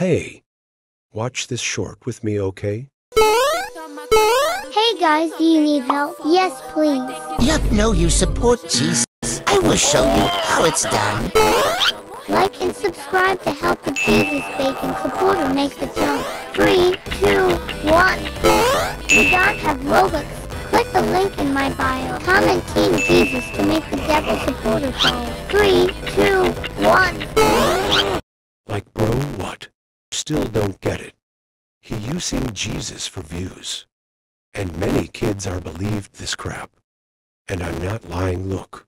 Hey, watch this short with me, okay? Hey guys, do you need help? Yes, please. Yup, no, you support Jesus. I will show you how it's done. Like and subscribe to help the Jesus Bacon supporter make the jump. Three, two, one. You don't have Robux. Click the link in my bio. Comment Team Jesus to make the devil supporter fall. Three, two, one. Still don't get it. He using Jesus for views. And many kids are believed this crap. And I'm not lying, look.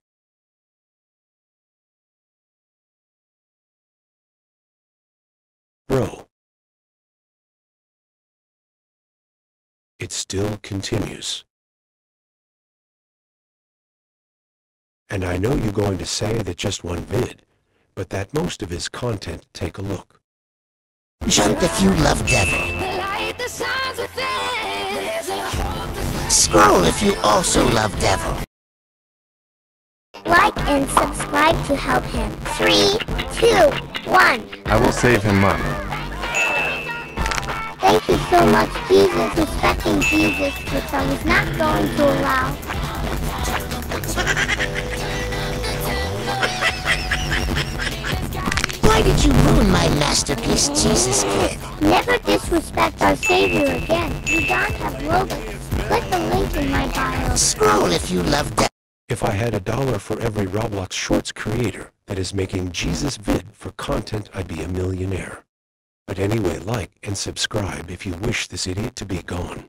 Bro. It still continues. And I know you're going to say that just one vid, but that most of his content take a look. Jump if you love devil. Scroll if you also love devil. Like and subscribe to help him. Three, two, one. I will save him money. Thank you so much, Jesus, respecting Jesus, which I was not going to allow. Why did you ruin my masterpiece, Jesus Kid? Never disrespect our Savior again. You don't have Robux. Click the link in my bio. Scroll if you love devil. If I had a dollar for every Roblox Shorts creator that is making Jesus vid for content, I'd be a millionaire. But anyway, like and subscribe if you wish this idiot to be gone.